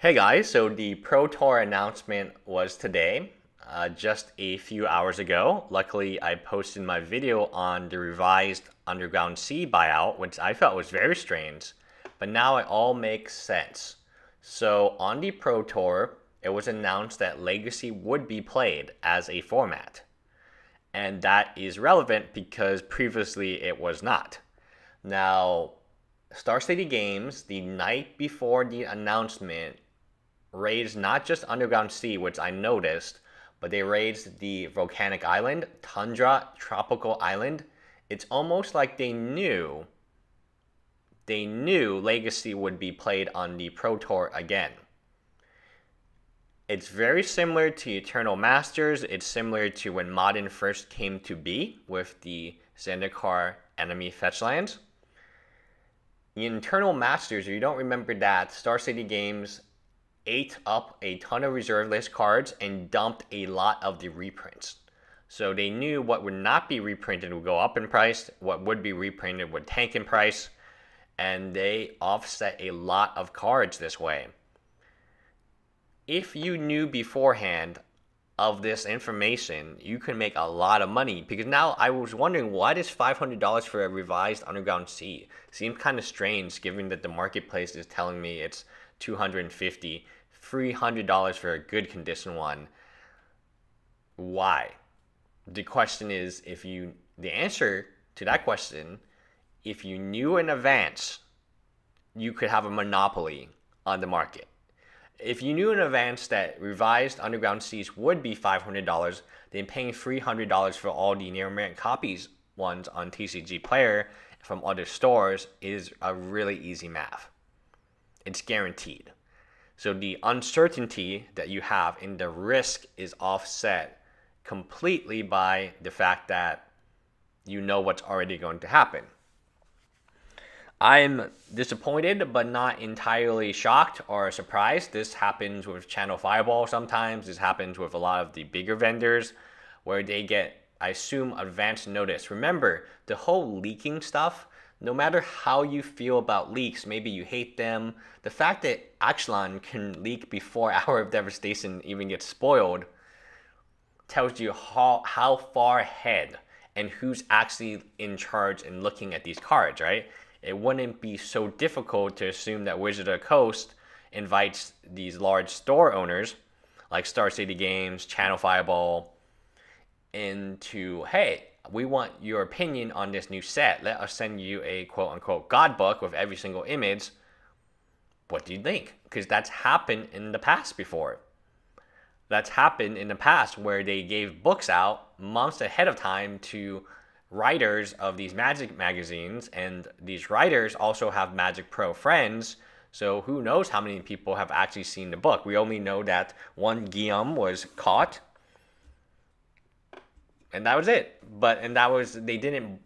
Hey guys, so the Pro Tour announcement was today, uh, just a few hours ago. Luckily, I posted my video on the revised Underground Sea buyout, which I felt was very strange, but now it all makes sense. So, on the Pro Tour, it was announced that Legacy would be played as a format. And that is relevant because previously it was not. Now, Star City Games, the night before the announcement, raised not just Underground Sea, which I noticed, but they raised the volcanic island, Tundra Tropical Island. It's almost like they knew they knew Legacy would be played on the Pro Tour again. It's very similar to Eternal Masters. It's similar to when Modern first came to be with the Zendikar enemy fetchlands. In Eternal Masters, if you don't remember that, Star City Games ate up a ton of reserve list cards and dumped a lot of the reprints. So they knew what would not be reprinted would go up in price, what would be reprinted would tank in price, and they offset a lot of cards this way. If you knew beforehand of this information, you can make a lot of money. Because now I was wondering, why does $500 for a revised Underground Sea? Seems kind of strange given that the marketplace is telling me it's 250 $300 for a good condition one. Why? The question is if you, the answer to that question, if you knew in advance, you could have a monopoly on the market. If you knew in advance that revised Underground Seas would be $500, then paying $300 for all the near mint copies ones on TCG Player from other stores is a really easy math. It's guaranteed. So the uncertainty that you have in the risk is offset completely by the fact that you know what's already going to happen. I'm disappointed, but not entirely shocked or surprised. This happens with Channel Fireball sometimes. This happens with a lot of the bigger vendors where they get, I assume, advance notice. Remember, the whole leaking stuff no matter how you feel about leaks, maybe you hate them, the fact that Ixalan can leak before Hour of Devastation even gets spoiled tells you how, how far ahead and who's actually in charge and looking at these cards, right? It wouldn't be so difficult to assume that Wizard of the Coast invites these large store owners like Star City Games, Channel Fireball, into, hey, we want your opinion on this new set. Let us send you a quote unquote God book with every single image. What do you think? Because that's happened in the past before. That's happened in the past where they gave books out months ahead of time to writers of these Magic magazines, and these writers also have Magic Pro friends. So who knows how many people have actually seen the book? We only know that one Guillaume was caught and that was it. But and that was they didn't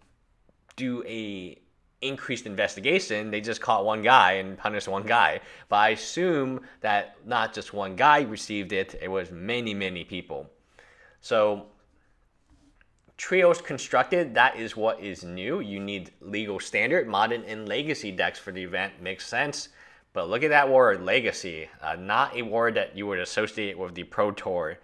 do a increased investigation. They just caught one guy and punished one guy. But I assume that not just one guy received it; it was many, many people. So trios constructed that is what is new you need legal standard modern and legacy decks for the event makes sense but look at that word legacy uh, not a word that you would associate with the pro tour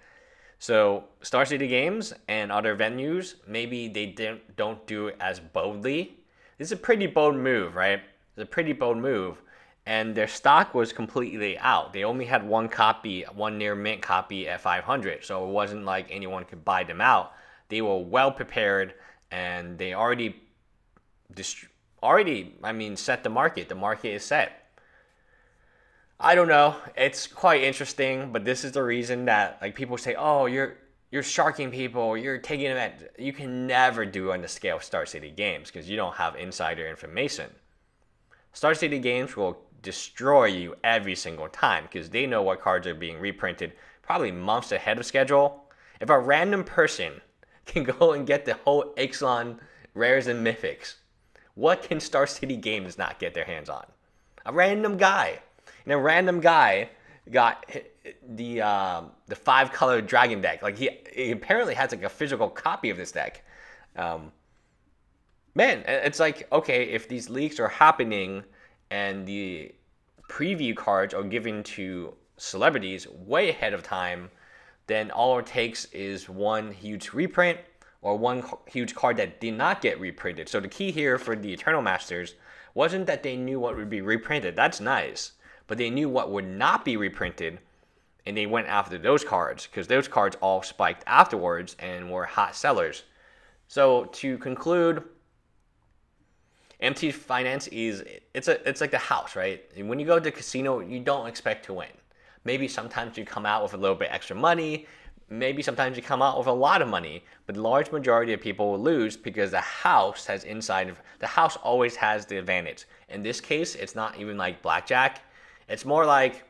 so Star City Games and other venues, maybe they didn't don't do it as boldly. This is a pretty bold move, right? It's a pretty bold move. And their stock was completely out. They only had one copy, one near mint copy at 500. So it wasn't like anyone could buy them out. They were well prepared and they already already, I mean, set the market. The market is set. I don't know. It's quite interesting, but this is the reason that like people say, "Oh, you're you're sharking people, you're taking them at." you can never do on the scale of Star City Games because you don't have insider information. Star City Games will destroy you every single time because they know what cards are being reprinted probably months ahead of schedule. If a random person can go and get the whole Ixalan rares and mythics, what can Star City Games not get their hands on? A random guy and a random guy got the uh, the five color dragon deck. Like he, he, apparently has like a physical copy of this deck. Um, man, it's like okay, if these leaks are happening and the preview cards are given to celebrities way ahead of time, then all it takes is one huge reprint or one huge card that did not get reprinted. So the key here for the Eternal Masters wasn't that they knew what would be reprinted. That's nice. But they knew what would not be reprinted and they went after those cards because those cards all spiked afterwards and were hot sellers. So to conclude, MT Finance is it's a it's like the house, right? And When you go to the casino, you don't expect to win. Maybe sometimes you come out with a little bit extra money. Maybe sometimes you come out with a lot of money, but the large majority of people will lose because the house has inside of the house always has the advantage. In this case, it's not even like blackjack. It's more like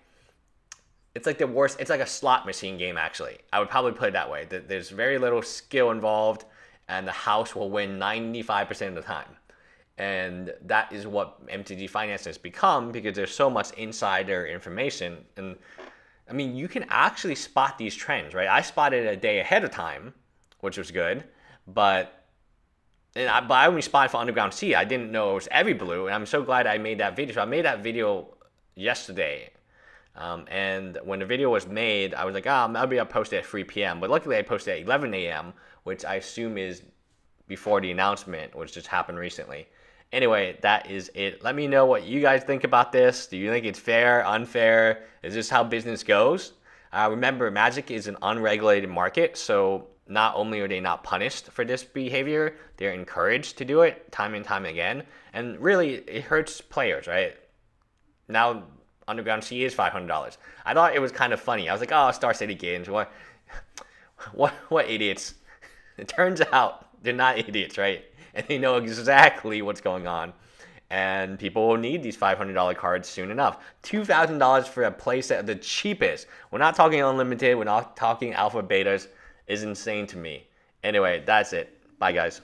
it's like the worst. It's like a slot machine game, actually. I would probably put it that way. There's very little skill involved, and the house will win 95% of the time. And that is what MTG Finance has become because there's so much insider information. And I mean, you can actually spot these trends, right? I spotted a day ahead of time, which was good, but and I, but I only spotted for Underground Sea. I didn't know it was every blue, and I'm so glad I made that video. So I made that video yesterday um, and when the video was made, I was like, ah, oh, maybe I'll post it at 3 p.m. But luckily, I posted at 11 a.m., which I assume is before the announcement, which just happened recently. Anyway, that is it. Let me know what you guys think about this. Do you think it's fair, unfair? Is this how business goes? Uh, remember, Magic is an unregulated market, so not only are they not punished for this behavior, they're encouraged to do it time and time again. And really, it hurts players, right? Now Underground Sea is five hundred dollars. I thought it was kind of funny. I was like, oh, Star City Games, what, what, what idiots? It turns out they're not idiots, right? And they know exactly what's going on. And people will need these $500 cards soon enough. $2,000 for a playset, the cheapest. We're not talking unlimited. We're not talking alpha betas. Is insane to me. Anyway, that's it. Bye, guys.